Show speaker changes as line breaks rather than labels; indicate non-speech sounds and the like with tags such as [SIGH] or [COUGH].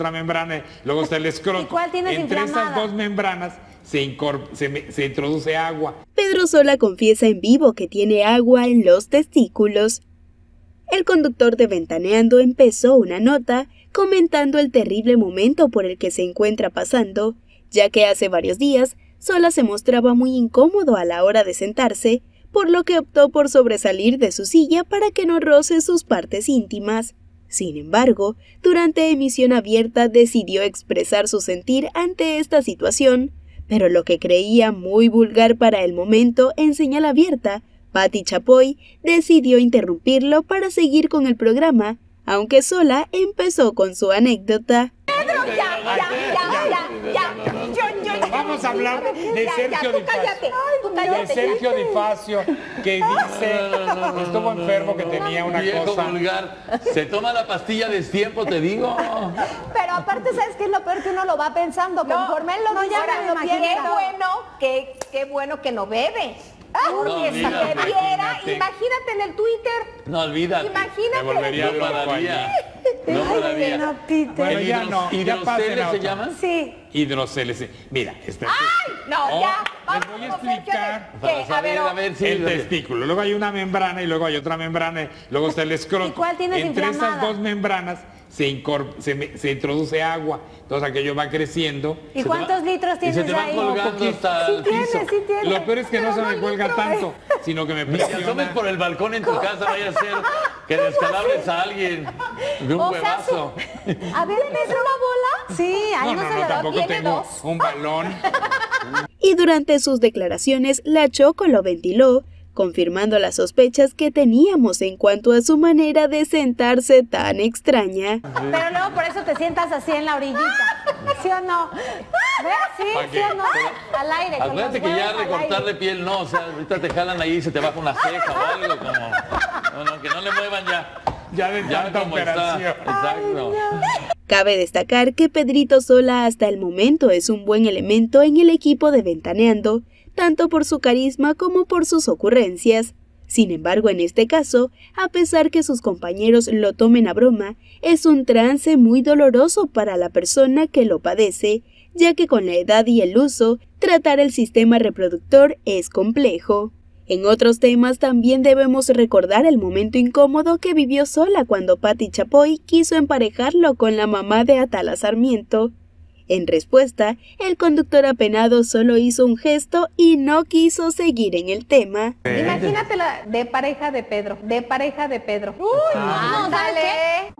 otra membrana, luego está el escroto.
¿Y cuál tienes
Entre esas
inflamada?
dos membranas se, se introduce agua.
Pedro Sola confiesa en vivo que tiene agua en los testículos. El conductor de Ventaneando empezó una nota comentando el terrible momento por el que se encuentra pasando, ya que hace varios días Sola se mostraba muy incómodo a la hora de sentarse, por lo que optó por sobresalir de su silla para que no roce sus partes íntimas. Sin embargo, durante emisión abierta decidió expresar su sentir ante esta situación, pero lo que creía muy vulgar para el momento en señal abierta, Patti Chapoy decidió interrumpirlo para seguir con el programa, aunque sola empezó con su anécdota.
Vamos a hablar de Sergio Di De. Sergio Di Facio, que dice que estuvo enfermo, que tenía una
Viejo
cosa.
vulgar. Se toma la pastilla de tiempo, te digo.
Pero aparte, ¿sabes qué es lo peor? Que uno lo va pensando. Conforme él lo
no,
dice,
ya me
lo.
Qué bueno, que, qué bueno que no bebe.
Olvídate.
bebiera,
Imagínate.
imagínate en el Twitter.
No, olvídate.
Imagínate.
Me volvería
No pararía.
allí.
No
Peter.
Bueno,
¿El
ya no, ya a
se llama?
Sí.
Hidroceles. Mira, este
No,
Oh,
ya.
les voy a explicar. El testículo. Luego hay una membrana y luego hay otra membrana, y luego está el escroto.
¿Y cuál tienes
Entre esas
inflamada?
dos membranas se, se, se introduce agua. Entonces aquello va creciendo.
¿Y cuántos
va-
litros
Y se
tienes
te
ahí?
colgando hasta
Sí
el
tiene,
piso.
sí tiene.
Lo peor es que no se me cuelga tanto, sino que me
asomes
presiona.
por el balcón en tu casa, vaya a ser que descalabres a alguien de un
O sea,
huevazo.
A ver, ¿tienes una bola? Sí, ahí
No,
no,
no,
se
no, tampoco
tiene
tengo
dos.
un balón. [LAUGHS]
Y durante sus declaraciones, la Choco lo ventiló, confirmando las sospechas que teníamos en cuanto a su manera de sentarse tan extraña.
Pero luego por eso te sientas así en la orillita. ¿Sí o no? ¿Ves? Sí,
¿Para
sí o no. Al aire.
Acuérdate que ya recortarle piel no, o sea, ahorita te jalan ahí y se te baja una ceja o algo como. No, no, que no le muevan ya.
Ya de
Ya
tanta
como está.
operación.
Exacto.
Cabe destacar que Pedrito Sola hasta el momento es un buen elemento en el equipo de Ventaneando, tanto por su carisma como por sus ocurrencias. Sin embargo, en este caso, a pesar que sus compañeros lo tomen a broma, es un trance muy doloroso para la persona que lo padece, ya que con la edad y el uso, tratar el sistema reproductor es complejo. En otros temas también debemos recordar el momento incómodo que vivió sola cuando Patti Chapoy quiso emparejarlo con la mamá de Atala Sarmiento. En respuesta, el conductor apenado solo hizo un gesto y no quiso seguir en el tema.
Imagínate la de pareja de Pedro, de pareja de Pedro. Uy,
no, ¿sabes
ándale.